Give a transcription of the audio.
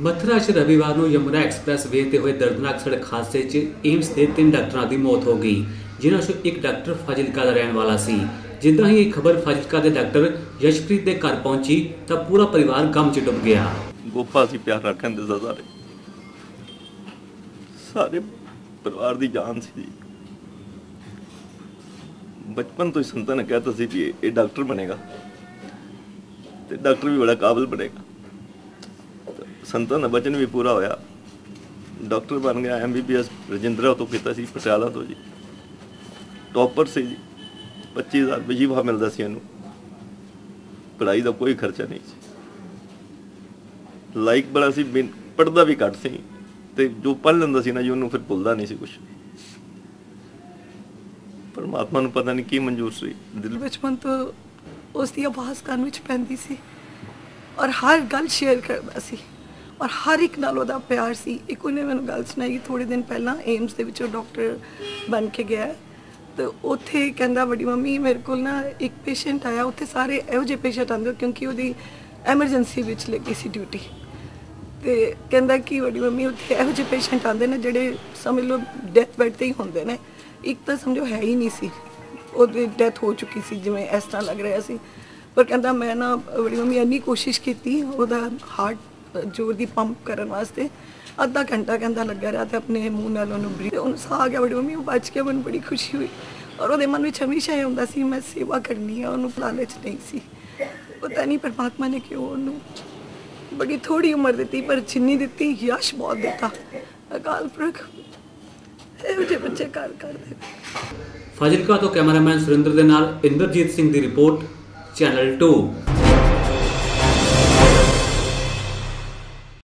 ਮਥੁਰਾ 'ਚ ਰਵੀਵਾਰ ਨੂੰ ਯਮੁਨਾ ਐਕਸਪ੍ਰੈਸ ਵੇ ਤੇ ਹੋਏ ਦਰਦਨਾਕ ਸੜਕ ਹਾਦਸੇ 'ਚ ਏਮਸ ਦੇ ਤਿੰਨ ਡਾਕਟਰਾਂ ਦੀ ਮੌਤ ਹੋ ਗਈ, ਜਿਨ੍ਹਾਂ 'ਚੋਂ ਇੱਕ ਡਾਕਟਰ ਫਾਜ਼ਿਲਕਾ ਦਾ ਰਹਿਣ ਵਾਲਾ ਸੀ। ਜਿੱਦਾਂ ਹੀ ਇਹ ਖਬਰ ਫਾਜ਼ਿਲਕਾ ਦੇ ਡਾਕਟਰ ਯਸ਼ਪ੍ਰੀਤ ਦੇ ਘਰ ਪਹੁੰਚੀ, ਤਾਂ ਪੂਰਾ ਪਰਿਵਾਰ ਗਮ 'ਚ ਡੁੱਬ ਗਿਆ। ਗੋਪਾ ਸੀ ਪਿਆਰ ਰੱਖਣ ਦੇ ਸਾਰੇ। ਸਾਰੇ ਪਰਿਵਾਰ ਦੀ ਜਾਨ ਸੀ। ਜੀ ਬਚਪਨ ਤੋਂ ਹੀ ਸੰਤਾਂ ਨੇ ਕਹਿਤਾ ਸੀ ਵੀ ਇਹ- ਡਾਕਟਰ ਬਣੇਗਾ ਤੇ ਡਾਕਟਰ ਵੀ ਬੜਾ ਕਾਬਿਲ ਬਣੇਗਾ। ਸੰਤਾਂ ਦਾ ਬਚਨ ਵੀ ਪੂਰਾ ਹੋਇਆ। ਡਾਕਟਰ ਬਣ ਗਿਆ ਐਮਬੀਬੀਐਸ ਰਜਿੰਦਰਾ ਤੋਂ ਕੀਤਾ ਸੀ, ਪਟਿਆਲਾ ਤੋਂ ਜੀ। ਟੌਪਰ ਸੀ ਜੀ। 25000 ਵਜੀਫਾ ਮਿਲਦਾ ਸੀ ਇਹਨੂੰ। ਪੜ੍ਹਾਈ ਦਾ ਕੋਈ ਖਰਚਾ ਨਹੀਂ ਸੀ। ਲਾਈਕ ਬੜਾ ਸੀ ਪੜਦਾ ਵੀ ਘੱਟ ਸੀ। ਤੇ ਜੋ ਪੜ੍ਹ ਲੈਂਦਾ ਸੀ ਨਾ ਜੀ, ਉਹਨੂੰ ਫਿਰ ਭੁੱਲਦਾ ਨਹੀਂ ਸੀ ਕੁਝ ਪਰਮਾਤਮਾ ਨੂੰ ਪਤਾ ਨਹੀਂ ਕੀ ਮਨਜ਼ੂਰ ਸੀ। ਦਿਲ ਬਚਪਨ ਤੋਂ ਉਸ ਦੀ ਆਵਾਜ਼ ਕੰਨ ਵਿੱਚ ਪੈਂਦੀ ਸੀ। ਔਰ ਹਰ ਗੱਲ ਸ਼ੇਅਰ ਕਰਦਾ ਸੀ। ਔਰ ਹਰ ਇੱਕ ਨਾਲ ਉਹਦਾ ਪਿਆਰ ਸੀ। ਇੱਕ ਉਹਨੇ ਮੈਨੂੰ ਗੱਲ ਸੁਣਾਈ ਥੋੜੇ ਦਿਨ ਪਹਿਲਾਂ ਏਮਸ ਦੇ ਵਿੱਚੋਂ ਡਾਕਟਰ ਬਣ ਕੇ ਗਿਆ ਹੈ। ਤੇ ਉੱਥੇ ਕਹਿੰਦਾ, ਵੱਡੀ ਮੰਮੀ, ਮੇਰੇ ਕੋਲ ਨਾ ਇੱਕ ਪੇਸ਼ੈਂਟ ਆਇਆ। ਉੱਥੇ ਸਾਰੇ ਇਹੋ ਜਿਹੇ ਪੇਸ਼ੈਂਟ ਆਉਂਦੇ ਕਿਉਂਕਿ ਉਹਦੀ ਐਮਰਜੈਂਸੀ ਵਿੱਚ ਲੱਗੀ ਸੀ ਡਿਊਟੀ। ਤੇ ਕਹਿੰਦਾ ਕਿ ਵੱਡੀ ਮੰਮੀ, ਉੱਥੇ ਇਹੋ ਜਿਹੇ ਪੇਸ਼ੈਂਟ ਆਉਂਦੇ ਨੇ ਜਿਹੜੇ ਸਮਝ ਲਓ ਡੈਥ ਬੈਡ ਤੇ ਹੀ ਹੁੰਦੇ ਨੇ। ਇੱਕ ਤਾਂ ਸਮਝੋ ਹੈ ਹੀ ਨਹੀਂ ਸੀ। ਉਹਦੀ ਡੈਥ ਹੋ ਚੁੱਕੀ ਸੀ, ਜਿਵੇਂ ਇਸ ਤਰ੍ਹਾਂ ਲੱਗ ਰਿਹਾ ਸੀ। ਪਰ ਕਹਿੰਦਾ, ਮੈਂ ਨਾ ਵੱਡੀ ਮੰਮੀ ਇੰਨੀ ਕੋਸ਼ਿਸ਼ ਕੀਤੀ, ਉਹਦਾ ਹਾਰਟ ਜੋਰ ਦੀ ਪੰਪ ਕਰਨ ਵਾਸਤੇ ਅੱਧਾ ਘੰਟਾ ਕਹਿੰਦਾ ਲੱਗਾ ਰਿਹਾ ਤੇ ਆਪਣੇ ਮੂੰਹ ਨਾਲ ਉਹਨੂੰ ਬਰੀ ਉਹਨੂੰ ਸਾਹ ਆ ਗਿਆ ਵੱਡੀ ਮੰਮੀ ਉਹ ਬਚ ਕੇ ਮੈਨੂੰ ਬੜੀ ਖੁਸ਼ੀ ਹੋਈ। ਔਰ ਉਹਦੇ ਮਨ ਵਿੱਚ ਹਮੇਸ਼ਾ ਇਹ ਹੁੰਦਾ ਸੀ, ਮੈਂ ਸੇਵਾ ਕਰਨੀ ਹੈ ਉਹਨੂੰ ਲਾਲਚ ਨਹੀਂ ਸੀ। ਪਤਾ ਨਹੀਂ ਪਰਮਾਤਮਾ ਨੇ ਕਿਉਂ ਉਹਨੂੰ ਬੜੀ ਥੋੜੀ ਉਮਰ ਦਿੱਤੀ, ਪਰ ਜਿੰਨੀ ਦਿੱਤੀ, ਯਸ਼ ਬਹੁਤ ਦਿੱਤਾ। ਅਕਾਲ ਪੁਰਖ, ਇਹੋ ਜਿਹੇ ਬੱਚੇ ਘਰ ਕਰਦੇ ਫਾਜ਼ਿਲਕਾ ਤੋਂ ਕੈਮਰਾਮੈਨ ਸੁਰਿੰਦਰ ਦੇ ਨਾਲ ਇੰਦਰਜੀਤ ਸਿੰਘ ਦੀ ਰਿਪੋਰਟ, ਚੈਨਲ 2